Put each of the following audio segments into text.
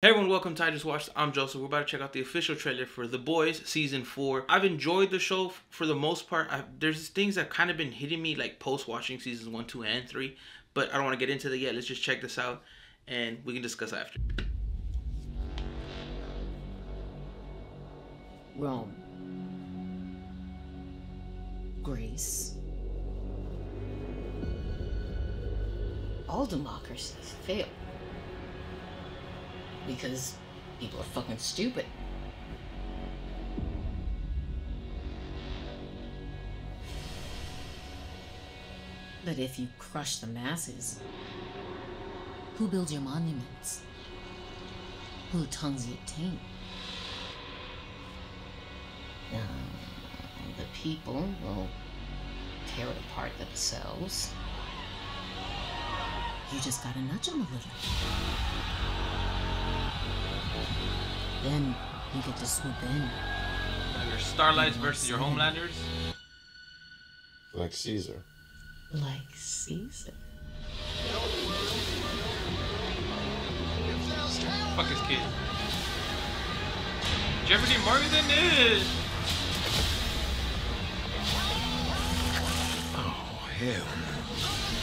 Hey everyone, welcome to I Just Watched. I'm Joseph. We're about to check out the official trailer for The Boys Season 4. I've enjoyed the show for the most part. I've, there's things that kind of been hitting me like post-watching Seasons 1, 2, and 3. But I don't want to get into that yet. Let's just check this out and we can discuss after. Rome. Greece. All democracies fail because people are fucking stupid. But if you crush the masses, who builds your monuments? Who tongues your taint? Um, the people will tear it apart themselves. You just gotta nudge them a little. Then you get to swoop in. Your Starlights versus your Homelanders. Like Caesar. Like Caesar. Fuck this kid. Jeffrey Dean Morgan is. Oh, hell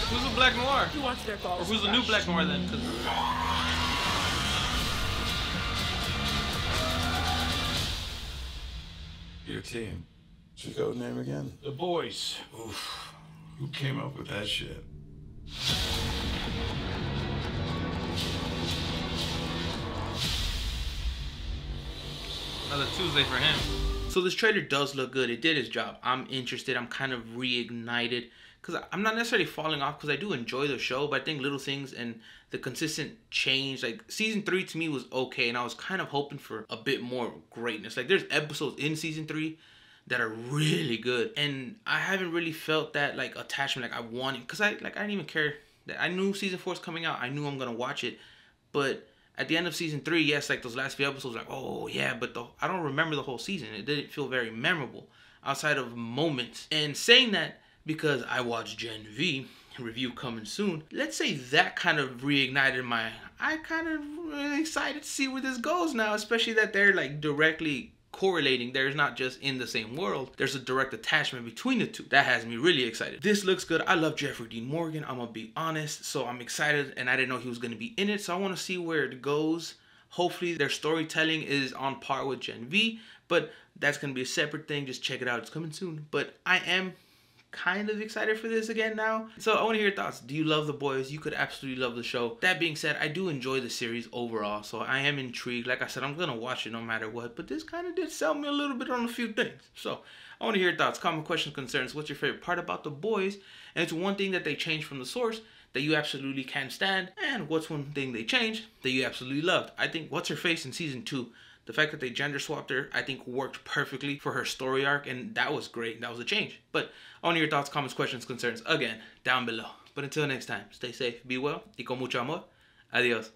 Who's the Black Noir? You watch their Or who's the new Black Noir then? Your team. What's your code name again? The boys. Oof. Who came up with that shit? Another Tuesday for him. So this trailer does look good. It did its job. I'm interested. I'm kind of reignited because I'm not necessarily falling off because I do enjoy the show, but I think little things and the consistent change, like season three to me was okay, and I was kind of hoping for a bit more greatness. Like there's episodes in season three that are really good, and I haven't really felt that like attachment like I wanted because I like I didn't even care that I knew season four is coming out. I knew I'm gonna watch it, but at the end of season three, yes, like those last few episodes, like oh yeah, but the I don't remember the whole season. It didn't feel very memorable outside of moments. And saying that because I watched Gen V review coming soon, let's say that kind of reignited my. I kind of really excited to see where this goes now, especially that they're like directly correlating. There's not just in the same world. There's a direct attachment between the two. That has me really excited. This looks good. I love Jeffrey Dean Morgan. I'm gonna be honest. So I'm excited and I didn't know he was gonna be in it. So I wanna see where it goes. Hopefully their storytelling is on par with Gen V, but that's gonna be a separate thing. Just check it out. It's coming soon. But I am kind of excited for this again now. So I want to hear your thoughts. Do you love the boys? You could absolutely love the show. That being said, I do enjoy the series overall, so I am intrigued. Like I said, I'm gonna watch it no matter what. But this kind of did sell me a little bit on a few things. So I want to hear your thoughts, comment, questions, concerns. What's your favorite part about the boys? And it's one thing that they changed from the source that you absolutely can't stand. And what's one thing they changed that you absolutely loved? I think what's her face in season two the fact that they gender swapped her, I think, worked perfectly for her story arc, and that was great. That was a change. But want your thoughts, comments, questions, concerns, again, down below. But until next time, stay safe, be well, y con mucho amor. Adios.